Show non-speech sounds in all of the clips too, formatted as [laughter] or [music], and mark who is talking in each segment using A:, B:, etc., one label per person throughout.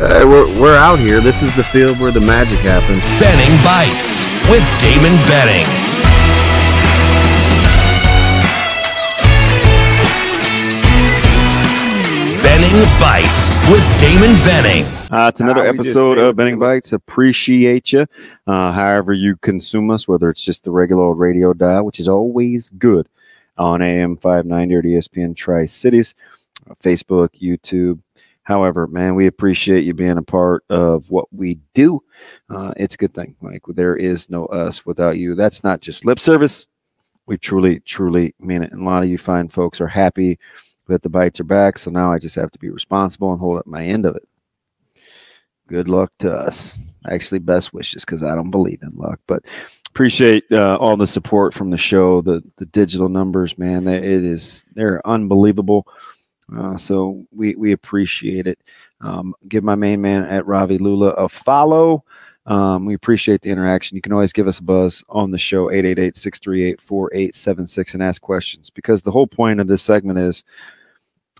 A: Uh, we're, we're out here. This is the field where the magic happens.
B: Benning Bites with Damon Benning. Benning Bites with Damon Benning.
A: Uh, it's another
C: Ah,
A: episode of Benning. Bites. Appreciate you. Uh, however you consume us, whether it's just the regular old radio dial, which is always good on AM 590 or ESPN Tri Cities, uh, Facebook, YouTube. However, man, we appreciate you being a part of what we do. Uh, it's a good thing. Like there is no us without you. That's not just lip service. We truly, truly mean it. And a lot of you fine folks are happy that the bites are back. So now I just have to be responsible and hold up my end of it good luck to us. Actually, best wishes because I don't believe in luck, but appreciate uh, all the support from the show. The the digital numbers, man, it is they're unbelievable. Uh, so we we appreciate it. Um, give my main man at Ravi Lula a follow. Um, we appreciate the interaction. You can always give us a buzz on the show, 888-638-4876 and ask questions because the whole point of this segment is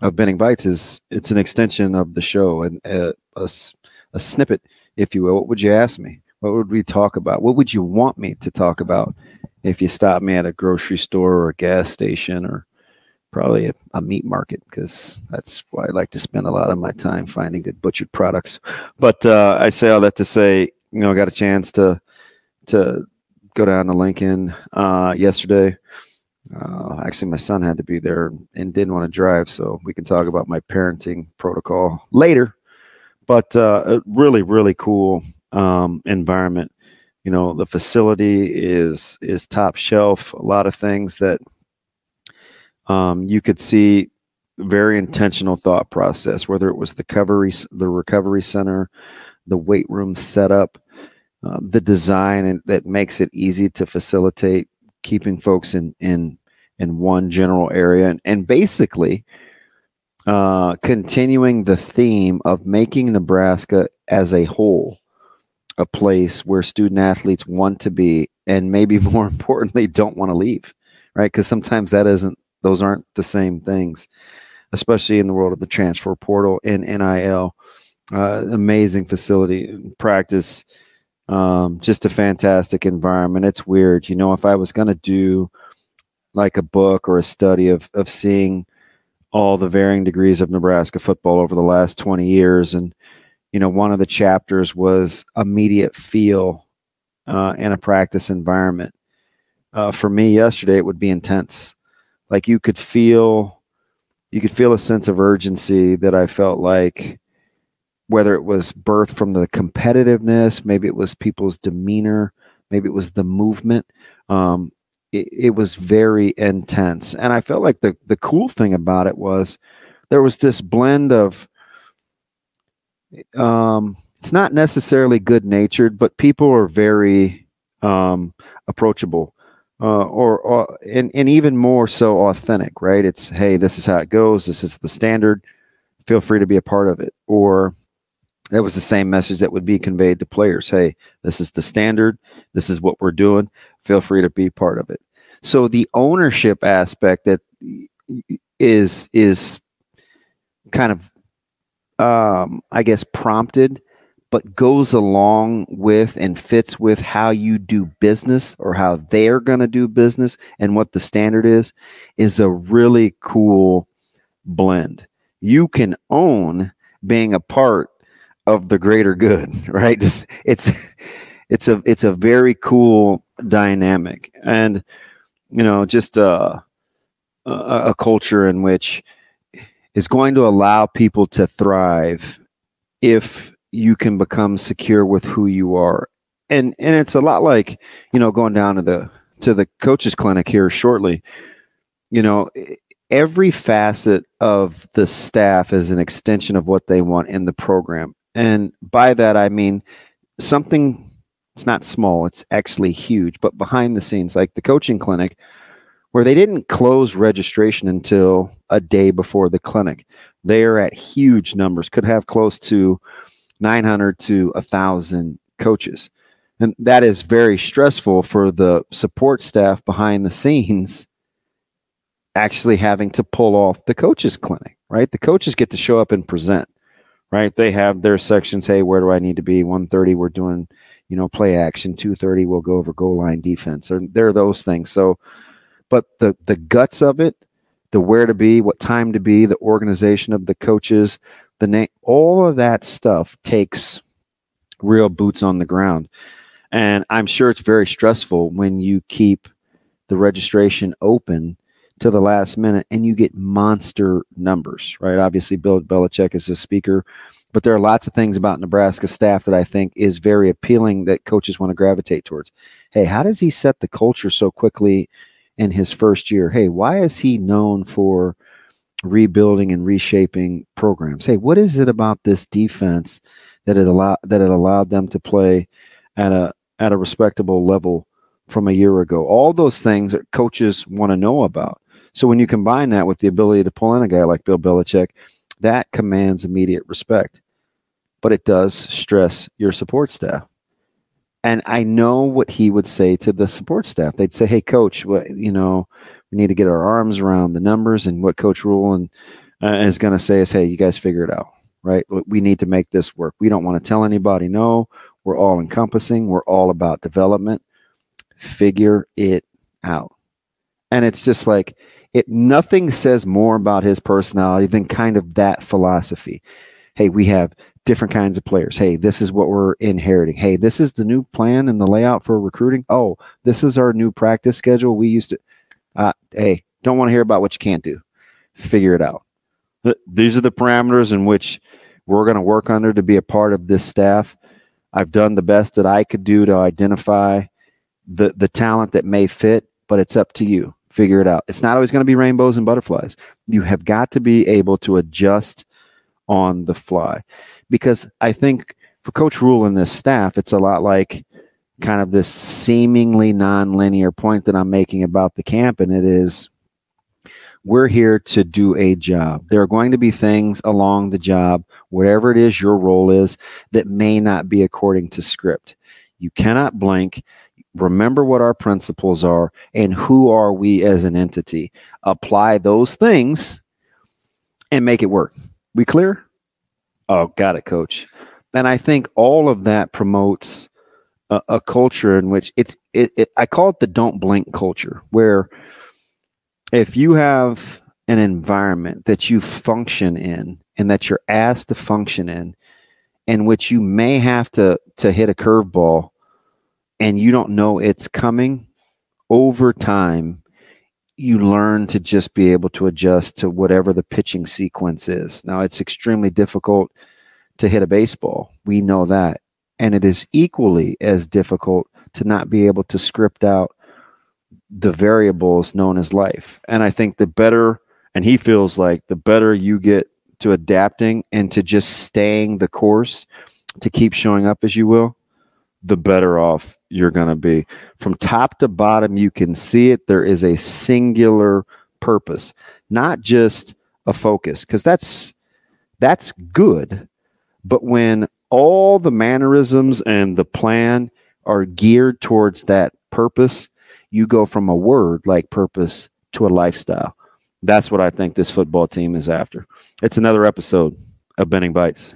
A: of Benning Bites is it's an extension of the show and uh, us a snippet, if you will. What would you ask me? What would we talk about? What would you want me to talk about if you stop me at a grocery store or a gas station or probably a, a meat market? Because that's why I like to spend a lot of my time finding good butchered products. But uh, I say all that to say, you know, I got a chance to to go down to Lincoln uh, yesterday. Uh, actually, my son had to be there and didn't want to drive, so we can talk about my parenting protocol later but uh, a really really cool um, environment you know the facility is is top shelf a lot of things that um, you could see very intentional thought process whether it was the recovery the recovery center the weight room setup uh, the design and that makes it easy to facilitate keeping folks in in in one general area. And, and basically uh, continuing the theme of making Nebraska as a whole a place where student athletes want to be and maybe [laughs] more importantly don't want to leave right? Because sometimes that isn't those aren't the same things especially in the world of the transfer portal and nil uh, amazing facility practice um, just a fantastic environment it's weird you know if i was going to do like a book or a study of of seeing all the varying degrees of Nebraska football over the last 20 years. And, you know, one of the chapters was immediate feel uh, in a practice environment. Uh, for me yesterday, it would be intense. Like you could feel, you could feel a sense of urgency that I felt like, whether it was birth from the competitiveness, maybe it was people's demeanor, maybe it was the movement. Um, it, it was very intense. And I felt like the, the cool thing about it was there was this blend of, um, it's not necessarily good natured, but people are very um, approachable. Uh, or, or and, and even more so authentic, right? It's hey, this is how it goes. This is the standard. Feel free to be a part of it. Or that was the same message that would be conveyed to players. Hey, this is the standard. This is what we're doing. Feel free to be part of it. So the ownership aspect that is is kind of um, I guess prompted, but goes along with and fits with how you do business or how they're going to do business and what the standard is, is a really cool blend. You can own being a part of the greater good, [laughs] right? It's it's it's a it's a very cool dynamic, and you know, just uh, a a culture in which is going to allow people to thrive if you can become secure with who you are, and and it's a lot like you know going down to the to the coaches clinic here shortly. You know, every facet of the staff is an extension of what they want in the program. And by that, I mean something, it's not small, it's actually huge, but behind the scenes, like the coaching clinic, where they didn't close registration until a day before the clinic. They are at huge numbers, could have close to 900 to 1,000 coaches. And that is very stressful for the support staff behind the scenes actually having to pull off the coaches clinic, right? The coaches get to show up and present, right? They have their sections. Hey, where do I need to be? 130, we're doing, you know, play action. 230, we'll go over goal line defense. Or there are those things. So, but the the guts of it, the where to be, what time to be, the organization of the coaches, the name, all of that stuff takes real boots on the ground. And I'm sure it's very stressful when you keep the registration open to the last minute and you get monster numbers, right? Obviously, Bill Belichick is a speaker, but there are lots of things about Nebraska staff that I think is very appealing that coaches want to gravitate towards. Hey, how does he set the culture so quickly in his first year? Hey, why is he known for rebuilding and reshaping programs? Hey, what is it about this defense that it allowed that it allowed them to play at a at a respectable level from a year ago. All those things that coaches want to know about. So when you combine that with the ability to pull in a guy like Bill Belichick, that commands immediate respect. But it does stress your support staff. And I know what he would say to the support staff. They'd say, "Hey, coach, what you know, we need to get our arms around the numbers." And what Coach Rhule and uh, is going to say is, "Hey, you guys figure it out, right? We need to make this work. We don't want to tell anybody no. We're all encompassing. We're all about development. Figure it out. And it's just like it nothing says more about his personality than kind of that philosophy. Hey, we have different kinds of players. Hey, this is what we're inheriting. Hey, this is the new plan and the layout for recruiting. Oh, this is our new practice schedule. We used to uh, hey, don't want to hear about what you can't do. Figure it out. These are the parameters in which we're going to work under to be a part of this staff. I've done the best that I could do to identify the the talent that may fit, but it's up to you. Figure it out. It's not always going to be rainbows and butterflies. You have got to be able to adjust on the fly. Because I think for Coach Rhule and this staff, it's a lot like kind of this seemingly non-linear point that I'm making about the camp, and it is we're here to do a job. There are going to be things along the job, whatever it is your role is, that may not be according to script. You cannot blink. Remember what our principles are and who are we as an entity. Apply those things and make it work. We clear? Oh, got it, coach. And I think all of that promotes a, a culture in which it's it, it, I call it the don't blink culture, where if you have an environment that you function in and that you're asked to function in, in which you may have to to hit a curveball and you don't know it's coming over time you learn to just be able to adjust to whatever the pitching sequence is. Now it's extremely difficult to hit a baseball. We know that. And it is equally as difficult to not be able to script out the variables known as life. And I think the better, and he feels like the better you get to adapting and to just staying the course to keep showing up as you will, the better off you're going to be. From top to bottom, you can see it. There is a singular purpose, not just a focus, because that's that's good. But when all the mannerisms and the plan are geared towards that purpose, you go from a word like purpose to a lifestyle. That's what I think this football team is after. It's another episode of Benning Bites.